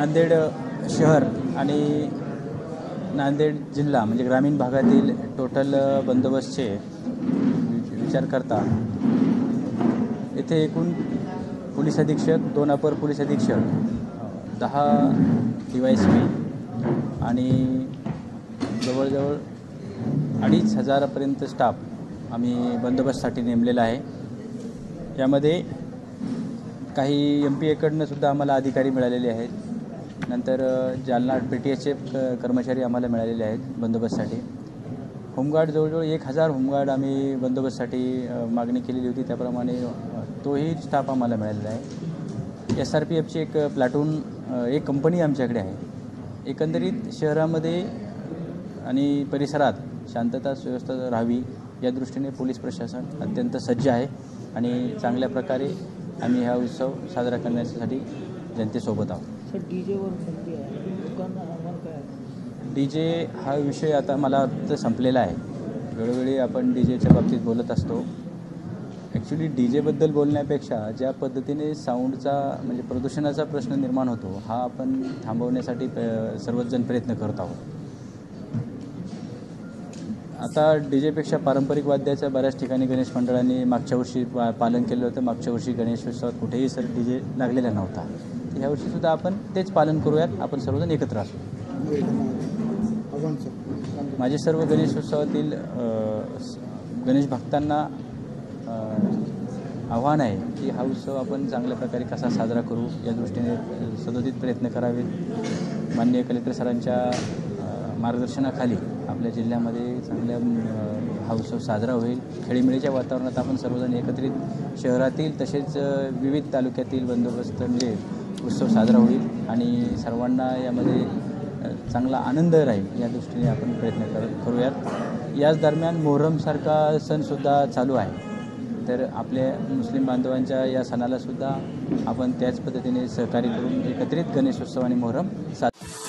नांदेड शहर आणि नांदेड जिल्हा म्हणजे ग्रामीण भागातील टोटल बंदोबस्तचे विचार करता येथे एकूण पोलीस अधीक्षक दोन अपर पोलीस अधीक्षक दहा डी वाय एस पी आणि जवळजवळ अडीच हजारापर्यंत स्टाफ आम्ही बंदोबस्तसाठी नेमलेला आहे. यामध्ये काही एम पी एकडनं सुद्धा आम्हाला अधिकारी मिळालेले आहेत. नंतर जालना पी टी एसचे कर्मचारी आम्हाला मिळालेले आहेत बंदोबस्तसाठी. होमगार्ड जवळजवळ एक हजार होमगार्ड आम्ही बंदोबस्तसाठी मागणी केलेली होती. त्याप्रमाणे तोही स्टाफ आम्हाला मिळालेला आहे. एस आर पी एफची एक प्लॅटून एक कंपनी आमच्याकडे आहे. एकंदरीत शहरामध्ये आणि परिसरात शांतता सुव्यवस्था राहावी या दृष्टीने पोलीस प्रशासन अत्यंत सज्ज आहे. आणि चांगल्या प्रकारे आम्ही हा उत्सव साजरा करण्यासाठी जनतेसोबत आहोत. सर डी जे हा विषय आता मला वाटतं संपलेला आहे. वेळोवेळी आपण डी जेच्या बाबतीत बोलत असतो. ॲक्च्युली डी जेबद्दल बोलण्यापेक्षा ज्या पद्धतीने साऊंडचा म्हणजे प्रदूषणाचा प्रश्न निर्माण होतो हा आपण थांबवण्यासाठी सर्वच जण प्रयत्न करत आहोत. आता डी जेपेक्षा पारंपरिक वाद्याच्या बऱ्याच ठिकाणी गणेश मंडळांनी मागच्या वर्षी पा पालन केलं होतं. मागच्या वर्षी गणेशोत्सवात कुठेही सर डी जे लागलेला नव्हता. यावर्षी ह्या वर्षीसुद्धा आपण तेच पालन करूयात. आपण सर्वजण एकत्र असू. माझे सर्व गणेश उत्सवातील गणेश भक्तांना आव्हान आहे की हा उत्सव आपण चांगल्या प्रकारे कसा साजरा करू या दृष्टीने सदोदित प्रयत्न करावेत. माननीय कलेक्टर सरांच्या मार्गदर्शनाखाली आपल्या जिल्ह्यामध्ये चांगल्या हा उत्सव साजरा होईल. खेळीमेळीच्या वातावरणात आपण सर्वजण एकत्रित शहरातील तसेच विविध तालुक्यातील बंदोबस्त म्हणजे उत्सव साजरा होईल आणि सर्वांना यामध्ये चांगला आनंद राहील या दृष्टीने आपण प्रयत्न कर करूयात. याच दरम्यान मोहरमसारखा सणसुद्धा चालू आहे. तर आपल्या मुस्लिम बांधवांच्या या सणालासुद्धा आपण त्याच पद्धतीने सहकार्य करून एकत्रित गणेशोत्सव आणि मोहरम साजरा